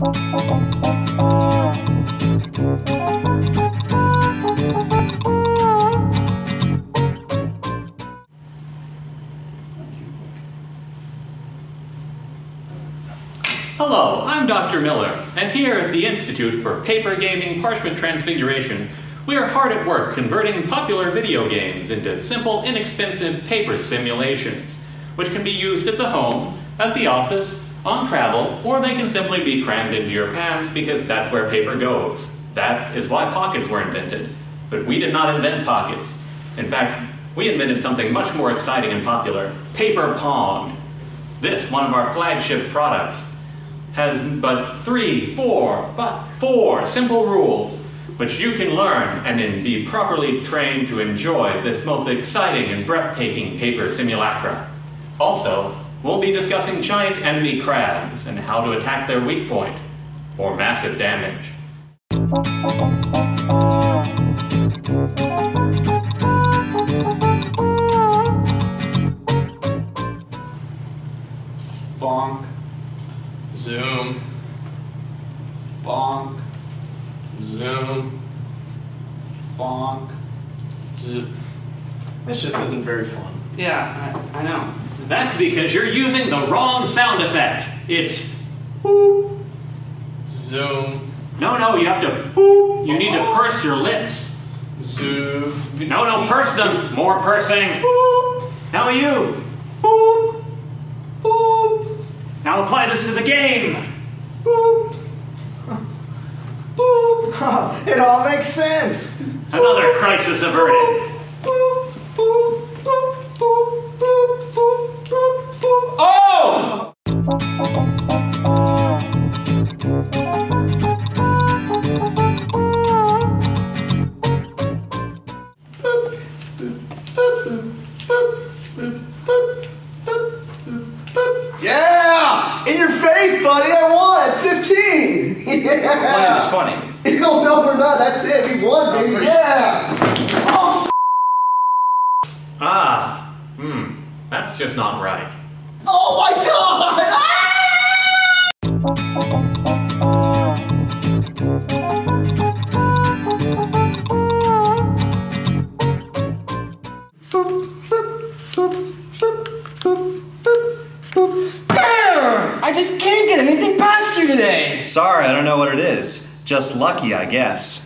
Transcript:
Hello, I'm Dr. Miller, and here at the Institute for Paper Gaming Parchment Transfiguration, we are hard at work converting popular video games into simple, inexpensive paper simulations, which can be used at the home, at the office, on travel, or they can simply be crammed into your pants because that's where paper goes. That is why pockets were invented. But we did not invent pockets. In fact, we invented something much more exciting and popular paper pong. This, one of our flagship products, has but three, four, but four simple rules which you can learn and then be properly trained to enjoy this most exciting and breathtaking paper simulacra. Also, we'll be discussing giant enemy crabs and how to attack their weak point for massive damage. Bonk. Zoom. Bonk. Zoom. Bonk. Zoom. This just isn't very fun. Yeah, I, I know. That's because you're using the wrong sound effect. It's boop. Zoom. No, no, you have to boop. You need to purse your lips. Zoom. No, no, purse them. More pursing. Boop. Now you. Boop. Boop. Now apply this to the game. Boop. Boop. It all makes sense. Another crisis averted. Yeah! In your face, buddy! I won! It's 15! Yeah! It's funny. No, no, we're not. That's it. We won, baby. Yeah! Oh, Ah, hmm, that's just not right. oh my god! Ah! I just can't get anything past you today. Sorry, I don't know what it is. Just lucky, I guess.